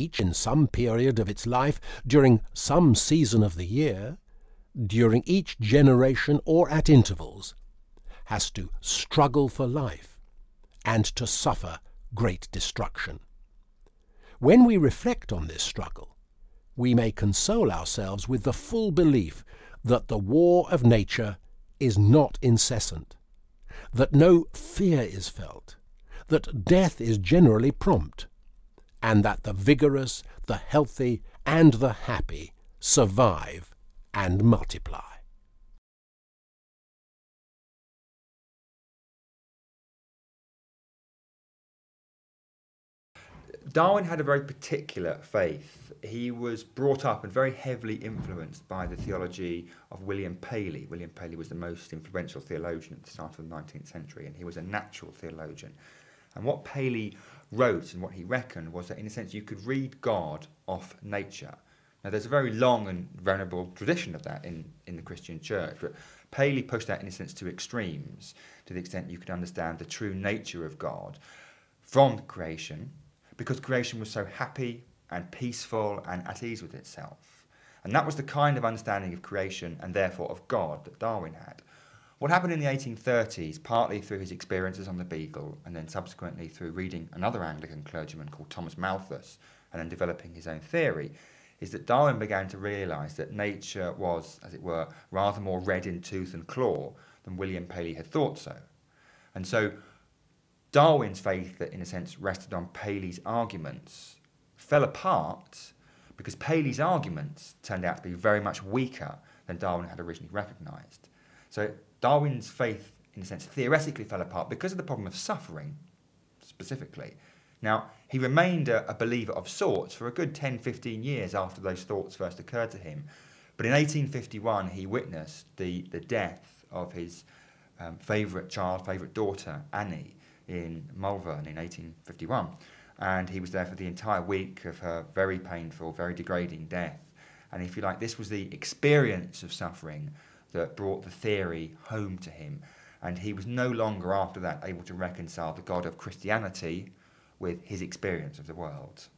each in some period of its life, during some season of the year, during each generation or at intervals, has to struggle for life and to suffer great destruction. When we reflect on this struggle, we may console ourselves with the full belief that the war of nature is not incessant, that no fear is felt, that death is generally prompt, and that the vigorous, the healthy, and the happy survive and multiply. Darwin had a very particular faith. He was brought up and very heavily influenced by the theology of William Paley. William Paley was the most influential theologian at the start of the 19th century, and he was a natural theologian. And what Paley wrote and what he reckoned was that, in a sense, you could read God off nature. Now, there's a very long and venerable tradition of that in, in the Christian church, but Paley pushed that, in a sense, to extremes, to the extent you could understand the true nature of God from creation, because creation was so happy and peaceful and at ease with itself. And that was the kind of understanding of creation and therefore of God that Darwin had. What happened in the 1830s, partly through his experiences on the Beagle and then subsequently through reading another Anglican clergyman called Thomas Malthus and then developing his own theory, is that Darwin began to realise that nature was, as it were, rather more red in tooth and claw than William Paley had thought so. And so Darwin's faith, that in a sense rested on Paley's arguments, fell apart because Paley's arguments turned out to be very much weaker than Darwin had originally recognised. So Darwin's faith, in a sense, theoretically fell apart because of the problem of suffering, specifically. Now, he remained a, a, believer of sorts for a good 10, 15 years after those thoughts first occurred to him. But in 1851, he witnessed the, the death of his um, favourite child, favourite daughter, Annie, in Malvern in 1851. And he was there for the entire week of her very painful, very degrading death. And if you like, this was the experience of suffering that brought the theory home to him. And he was no longer, after that, able to reconcile the God of Christianity with his experience of the world.